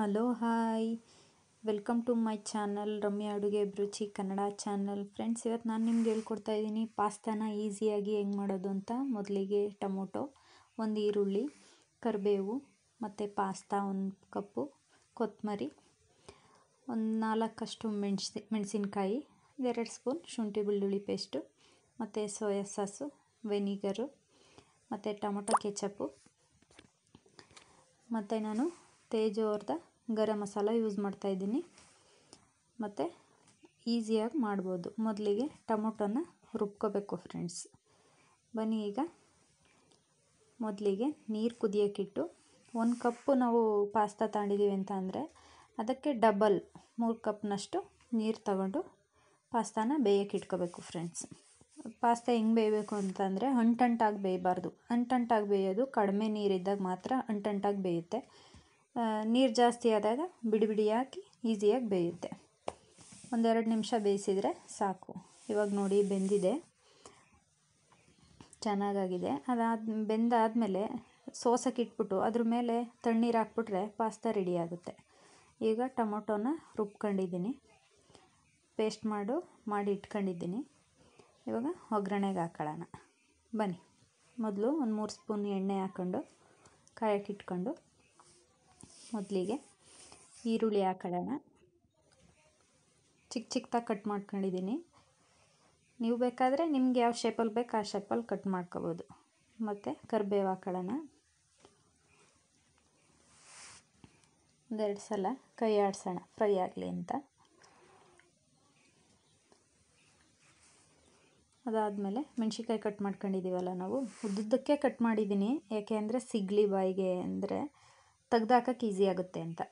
Hello, hi. Welcome to my channel Ramya ಅಡುಗೆ ಅಭಿರುಚಿ Kannada channel. Friends, ಇವತ್ತು ನಾನು ನಿಮ್ಗೆ ಹೇಳ್ಕೊಡ್ತಾ ಇದ್ದೀನಿ ಪಾಸ್ತಾನ ಈಸಿಯಾಗಿ ಹೆಂಗೆ ಮಾಡೋದು ಅಂತ. ಮೊದಲಿಗೆ ಟೊಮೊಟೊ, ಒಂದು ಈರುಳ್ಳಿ, ಕರಿಬೇವು, ಮತ್ತು ಪಾಸ್ತಾ ಒಂದು ಕಪ್ಪು ಕೊತ್ತಂಬರಿ ಒಂದು ನಾಲ್ಕಷ್ಟು ಮೆಣಸಿ, ಮೆಣಸಿನ್ಕಾಯಿ ಎರಡು ಸ್ಪೂನ್ ಶುಂಠಿ ಬೆಳ್ಳುಳ್ಳಿ ಪೇಸ್ಟು, ಮತ್ತು ಸೋಯಾ ಸಾಸು, ವೆನಿಗರು, ಮತ್ತು ಟೊಮೊಟೊ ಕೆಚಪ್ಪು, ಮತ್ತು ನಾನು ತೇಜೋರ್ದ ಗರಂ ಮಸಾಲ ಯೂಸ್ ಮಾಡ್ತಾಯಿದ್ದೀನಿ ಮತ್ತು ಈಸಿಯಾಗಿ ಮಾಡ್ಬೋದು. ಮೊದಲಿಗೆ ಟೊಮೊಟೊನ ರುಬ್ಕೋಬೇಕು ಫ್ರೆಂಡ್ಸ್ ಬನ್ನಿ ಈಗ. ಮೊದಲಿಗೆ ನೀರು ಕುದಿಯೋಕ್ಕಿಟ್ಟು ಒಂದು ಕಪ್ಪು ನಾವು ಪಾಸ್ತಾ ತಗೊಂಡಿದ್ದೀವಿ ಅಂತ ಅಂದರೆ ಅದಕ್ಕೆ ಡಬಲ್ ಮೂರು ಕಪ್ನಷ್ಟು ನೀರು ತಗೊಂಡು ಪಾಸ್ತಾನ ಬೇಯಕ್ಕೆ ಇಟ್ಕೋಬೇಕು ಫ್ರೆಂಡ್ಸ್ ಪಾಸ್ತಾ ಹೆಂಗೆ ಬೇಯಬೇಕು ಅಂತಂದರೆ ಅಂಟಂಟಾಗಿ ಬೇಯಬಾರ್ದು. ಅಂಟಂಟಾಗಿ ಬೇಯೋದು ಕಡಿಮೆ ನೀರಿದ್ದಾಗ ಮಾತ್ರ ಅಂಟಂಟಾಗಿ ಬೇಯುತ್ತೆ. ನೀರು ಜಾಸ್ತಿ ಆದಾಗ ಬಿಡಿ ಬಿಡಿಯಾಗಿ ಈಸಿಯಾಗಿ ಬೇಯುತ್ತೆ. ಒಂದೆರಡು ನಿಮಿಷ ಬೇಯಿಸಿದರೆ ಸಾಕು. ಇವಾಗ ನೋಡಿ ಬೆಂದಿದೆ. ಚೆನ್ನಾಗಾಗಿದೆ. ಅದಾದ, ಬೆಂದಾದಮೇಲೆ ಸೋಸಕ್ಕೆ ಇಟ್ಬಿಟ್ಟು ಅದ್ರ ಮೇಲೆ ತಣ್ಣೀರು ಹಾಕ್ಬಿಟ್ರೆ ಪಾಸ್ತಾ ರೆಡಿ ಆಗುತ್ತೆ. ಈಗ ಟೊಮೊಟೊನ ರುಬ್ಕೊಂಡಿದ್ದೀನಿ. ಪೇಸ್ಟ್ ಮಾಡು, ಮಾಡಿ ಇಟ್ಕೊಂಡಿದ್ದೀನಿ. ಇವಾಗ ಒಗ್ಗರಣೆಗೆ ಹಾಕೊಳ್ಳೋಣ. ಬನ್ನಿ. ಮೊದಲು ಒಂದು ಮೂರು ಸ್ಪೂನ್ ಎಣ್ಣೆ ಹಾಕ್ಕೊಂಡು ಕಾಯಕ್ಕೆ ಇಟ್ಕೊಂಡು ಮೊದಲಿಗೆ ಈರುಳ್ಳಿ ಹಾಕೊಳ್ಳೋಣ. ಚಿಕ್ಕ ಚಿಕ್ಕದಾಗಿ ಕಟ್ ಮಾಡ್ಕೊಂಡಿದ್ದೀನಿ. ನೀವು ಬೇಕಾದರೆ ನಿಮ್ಗೆ ಯಾವ ಶೇಪಲ್ಲಿ ಬೇಕು ಆ ಶೇಪಲ್ಲಿ ಕಟ್ ಮಾಡ್ಕೋಬೋದು. ಮತ್ತು ಕರಿಬೇವು ಹಾಕೊಳ್ಳೋಣ. ಒಂದೆರಡು ಸಲ ಕೈ ಆಡಿಸೋಣ, ಫ್ರೈ ಆಗಲಿ ಅಂತ. ಅದಾದಮೇಲೆ ಮೆಣ್ಸಿನ್ಕಾಯಿ ಕಟ್ ಮಾಡ್ಕೊಂಡಿದ್ದೀವಲ್ಲ ನಾವು, ಉದ್ದುದ್ದಕ್ಕೆ ಕಟ್ ಮಾಡಿದ್ದೀನಿ. ಯಾಕೆ ಅಂದರೆ ಸಿಗಲಿ ಬಾಯಿಗೆ ಅಂದರೆ ತೆಗ್ದಾಕಕ್ಕೆ ಈಸಿ ಆಗುತ್ತೆ ಅಂತ.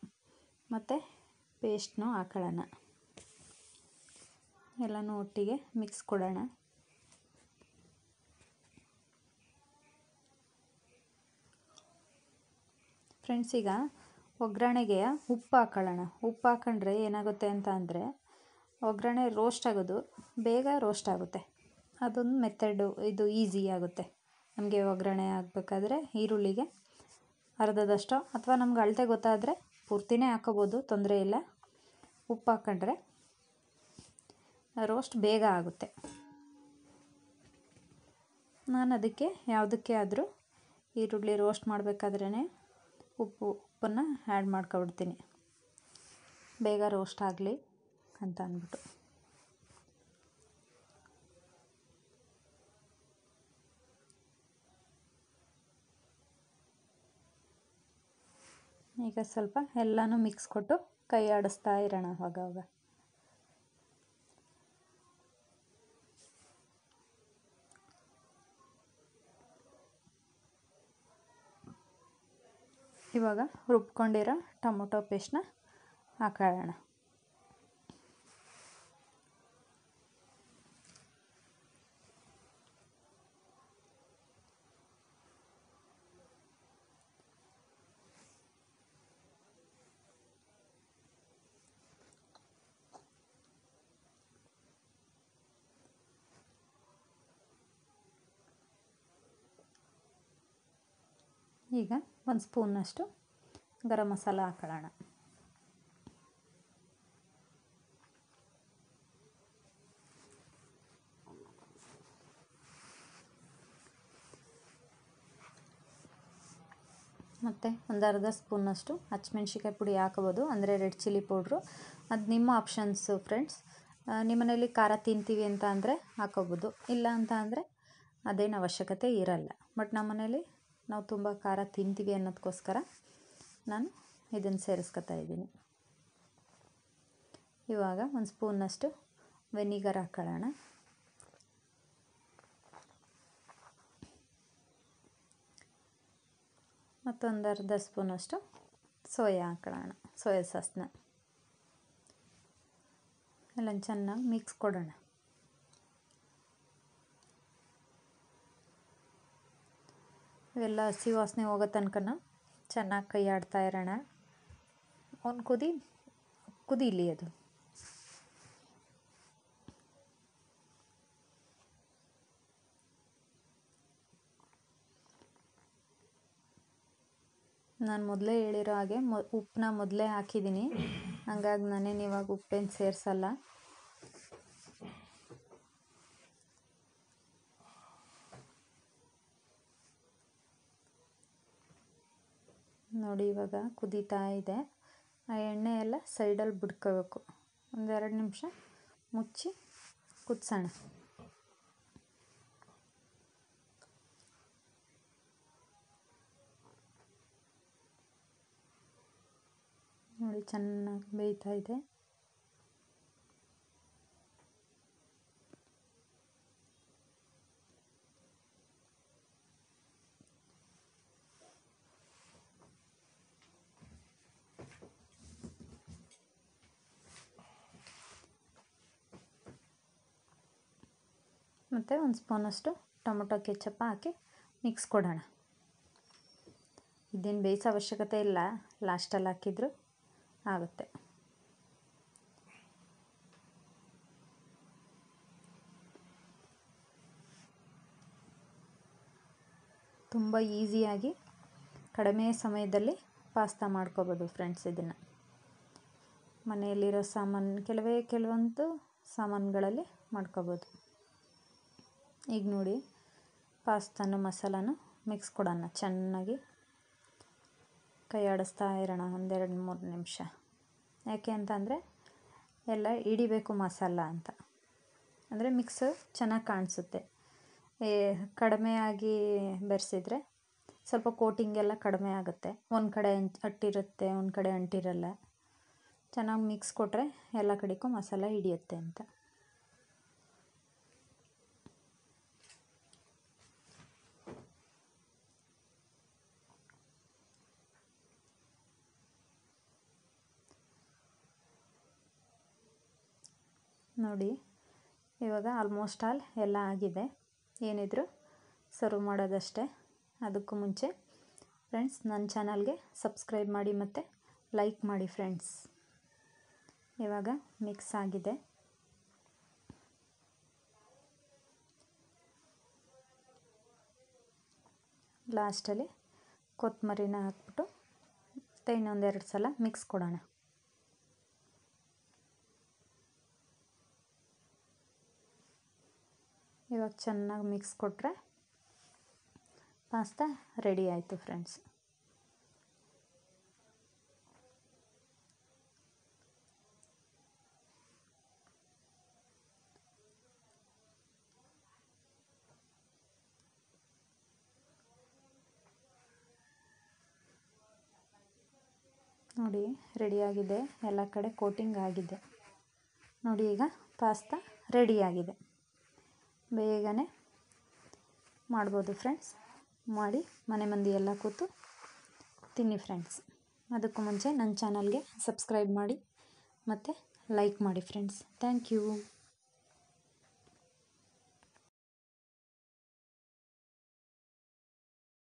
ಮತ್ತು ಪೇಸ್ಟ್ನು ಹಾಕೊಳ್ಳೋಣ. ಎಲ್ಲನೂ ಒಟ್ಟಿಗೆ ಮಿಕ್ಸ್ ಕೊಡೋಣ. ಫ್ರೆಂಡ್ಸ್, ಈಗ ಒಗ್ಗರಣೆಗೆ ಉಪ್ಪು ಹಾಕೊಳ್ಳೋಣ. ಉಪ್ಪು ಹಾಕೊಂಡ್ರೆ ಏನಾಗುತ್ತೆ ಅಂತ ಅಂದರೆ, ಒಗ್ಗರಣೆ ರೋಸ್ಟ್ ಆಗೋದು, ಬೇಗ ರೋಸ್ಟ್ ಆಗುತ್ತೆ. ಅದೊಂದು ಮೆಥಡು ಇದು ಈಸಿ ಆಗುತ್ತೆ. ನಮಗೆ ಒಗ್ಗರಣೆ ಹಾಕ್ಬೇಕಾದ್ರೆ ಈರುಳ್ಳಿಗೆ ಅರ್ಧದಷ್ಟು ಅಥವಾ ನಮ್ಗೆ ಅಳತೆ ಗೊತ್ತಾದರೆ ಪೂರ್ತಿನೇ ಹಾಕೋಬೋದು, ತೊಂದರೆ ಇಲ್ಲ. ಉಪ್ಪು ಹಾಕ್ಕೊಂಡ್ರೆ ರೋಸ್ಟ್ ಬೇಗ ಆಗುತ್ತೆ. ನಾನು ಅದಕ್ಕೆ ಯಾವುದಕ್ಕೆ ಆದರೂ ಈರುಳ್ಳಿ ರೋಸ್ಟ್ ಮಾಡಬೇಕಾದ್ರೇ ಉಪ್ಪು, ಉಪ್ಪನ್ನು ಆ್ಯಡ್ ಮಾಡ್ಕೊಬಿಡ್ತೀನಿ. ಬೇಗ ರೋಸ್ಟ್ ಆಗಲಿ ಅಂತ ಅಂದ್ಬಿಟ್ಟು. ಈಗ ಸ್ವಲ್ಪ ಎಲ್ಲನೂ ಮಿಕ್ಸ್ ಕೊಟ್ಟು ಕೈ ಆಡಿಸ್ತಾ ಇರೋಣ ಅವಾಗವಾಗ ಇವಾಗ ರುಬ್ಕೊಂಡಿರೋ ಟೊಮೊಟೊ ಪೇಸ್ಟ್ನ ಹಾಕೊಳ್ಳೋಣ ಈಗ ಒಂದು ಸ್ಪೂನಷ್ಟು ಗರಂ ಮಸಾಲ ಹಾಕೊಳ್ಳೋಣ. ಮತ್ತು ಒಂದು ಅರ್ಧ ಸ್ಪೂನಷ್ಟು ಹಚ್ಮೆಣ್ಸಿಕಾಯಿ ಪುಡಿ ಹಾಕೋಬೋದು, ಅಂದರೆ ರೆಡ್ ಚಿಲ್ಲಿ ಪೌಡ್ರು. ಅದು ನಿಮ್ಮ ಆಪ್ಷನ್ಸು ಫ್ರೆಂಡ್ಸ್. ನಿಮ್ಮನೇಲಿ ಖಾರ ತಿಂತೀವಿ ಅಂತ ಅಂದರೆ ಹಾಕೋಬೋದು, ಇಲ್ಲ ಅಂತ ಅಂದರೆ ಅದೇನು ಅವಶ್ಯಕತೆ ಇರಲ್ಲ. ಬಟ್ ನಮ್ಮ ಮನೇಲಿ ನಾವು ತುಂಬ ಖಾರ ತಿಂತೀವಿ ಅನ್ನೋದಕ್ಕೋಸ್ಕರ ನಾನು ಇದನ್ನು ಸೇರಿಸ್ಕೊತಾ ಇದ್ದೀನಿ. ಇವಾಗ ಒಂದು ಸ್ಪೂನಷ್ಟು ವೆನಿಗರ್ ಹಾಕೊಳ್ಳೋಣ. ಮತ್ತೊಂದು ಅರ್ಧ ಸ್ಪೂನಷ್ಟು ಸೋಯಾ ಹಾಕೊಳ್ಳೋಣ, ಸೋಯಾ ಸಾಸ್ನ. ಎಲ್ಲ ಚೆನ್ನಾಗಿ ಮಿಕ್ಸ್ ಕೊಡೋಣ. ಇವೆಲ್ಲ ಹಸಿ ವಾಸನೆ ಹೋಗೋ ತನಕನ ಚೆನ್ನಾಗಿ ಕೈ ಆಡ್ತಾ ಇರೋಣ. ಅವ್ನು ಕುದಿ ಕುದೀಲಿ ಅದು. ನಾನು ಮೊದಲೇ ಹೇಳಿರೋ ಹಾಗೆ ಮೊ ಉಪ್ಪನ್ನ ಮೊದಲೇ ಹಾಕಿದ್ದೀನಿ. ಹಂಗಾಗಿ ನಾನೇನು ಇವಾಗ ಉಪ್ಪೇನು ಸೇರಿಸಲ್ಲ. ನೋಡಿ ಇವಾಗ ಕುದೀತಾ ಇದೆ. ಆ ಎಣ್ಣೆ ಎಲ್ಲ ಸೈಡಲ್ಲಿ ಬಿಡ್ಕೋಬೇಕು ಒಂದೆರಡು ನಿಮಿಷ ಮುಚ್ಚಿ ಕುದಿಸೋಣ. ನೋಡಿ ಚೆನ್ನಾಗಿ ಬೇಯ್ತಾ ಇದೆ. ಮತ್ತು ಒಂದು ಸ್ಪೂನಷ್ಟು ಟೊಮೊಟೊ ಕೆಚ್ಚಪ್ಪ ಹಾಕಿ ಮಿಕ್ಸ್ ಕೊಡೋಣ. ಇದೇನು ಬೇಯಿಸೋ ಅವಶ್ಯಕತೆ ಇಲ್ಲ, ಲಾಸ್ಟಲ್ಲಿ ಹಾಕಿದ್ರು ಆಗುತ್ತೆ. ತುಂಬ ಈಸಿಯಾಗಿ ಕಡಿಮೆ ಸಮಯದಲ್ಲಿ ಪಾಸ್ತಾ ಮಾಡ್ಕೋಬೋದು ಫ್ರೆಂಡ್ಸ್ ಇದನ್ನು. ಮನೆಯಲ್ಲಿರೋ ಸಾಮಾನು, ಕೆಲವೇ ಕೆಲವೊಂದು ಸಾಮಾನುಗಳಲ್ಲಿ ಮಾಡ್ಕೋಬೋದು. ಈಗ ನೋಡಿ, ಪಾಸ್ತಾನು, ಮಸಾಲಾನು ಮಿಕ್ಸ್ ಕೊಡೋಣ. ಚೆನ್ನಾಗಿ ಕೈ ಆಡಿಸ್ತಾ ಇರೋಣ ಒಂದೆರಡು ಮೂರು ನಿಮಿಷ. ಯಾಕೆ ಅಂತಂದರೆ ಎಲ್ಲ ಹಿಡಿಬೇಕು ಮಸಾಲ ಅಂತ. ಅಂದರೆ ಮಿಕ್ಸ್ ಚೆನ್ನಾಗಿ ಕಾಣಿಸುತ್ತೆ. ಏ ಕಡಿಮೆಯಾಗಿ ಬೆರೆಸಿದ್ರೆ ಸ್ವಲ್ಪ ಕೋಟಿಂಗ್ ಎಲ್ಲ ಕಡಿಮೆ ಆಗುತ್ತೆ. ಒಂದು ಕಡೆ ಅಟ್ಟಿರುತ್ತೆ, ಒಂದು ಕಡೆ ಅಂಟಿರಲ್ಲ. ಚೆನ್ನಾಗಿ ಮಿಕ್ಸ್ ಕೊಟ್ಟರೆ ಎಲ್ಲ ಕಡೆಗೂ ಮಸಾಲ ಹಿಡಿಯುತ್ತೆ ಅಂತ. ನೋಡಿ, ಇವಾಗ ಆಲ್ಮೋಸ್ಟ್ ಆಲ್ ಎಲ್ಲ ಆಗಿದೆ. ಏನಿದ್ರು ಸರ್ವ್ ಮಾಡೋದಷ್ಟೇ. ಅದಕ್ಕೂ ಮುಂಚೆ ಫ್ರೆಂಡ್ಸ್ ನನ್ನ ಚಾನಲ್ಗೆ ಸಬ್ಸ್ಕ್ರೈಬ್ ಮಾಡಿ ಮತ್ತು ಲೈಕ್ ಮಾಡಿ ಫ್ರೆಂಡ್ಸ್ ಇವಾಗ ಮಿಕ್ಸ್ ಆಗಿದೆ. ಲಾಸ್ಟಲ್ಲಿ ಕೊತ್ತಂಬರಿನ ಹಾಕ್ಬಿಟ್ಟು ಮತ್ತು ಇನ್ನೊಂದೆರಡು ಸಲ ಮಿಕ್ಸ್ ಕೊಡೋಣ. ಚೆನ್ನಾಗಿ ಮಿಕ್ಸ್ ಕೊಟ್ಟರೆ ಪಾಸ್ತಾ ರೆಡಿ ಆಯಿತು ಫ್ರೆಂಡ್ಸ್. ನೋಡಿ ರೆಡಿಯಾಗಿದೆ ಎಲ್ಲ ಕಡೆ ಕೋಟಿಂಗ್ ಆಗಿದೆ. ನೋಡಿ ಈಗ ಪಾಸ್ತಾ ರೆಡಿಯಾಗಿದೆ ಬೇಗನೆ ಮಾಡ್ಬೋದು ಫ್ರೆಂಡ್ಸ್ ಮಾಡಿ ಮನೆ ಮಂದಿ ಎಲ್ಲ ಕೂತು ತಿನ್ನಿ ಫ್ರೆಂಡ್ಸ್ ಅದಕ್ಕೂ ಮುಂಚೆ ನನ್ನ ಚಾನಲ್ಗೆ ಸಬ್ಸ್ಕ್ರೈಬ್ ಮಾಡಿ ಮತ್ತು ಲೈಕ್ ಮಾಡಿ ಫ್ರೆಂಡ್ಸ್ ಥ್ಯಾಂಕ್ ಯು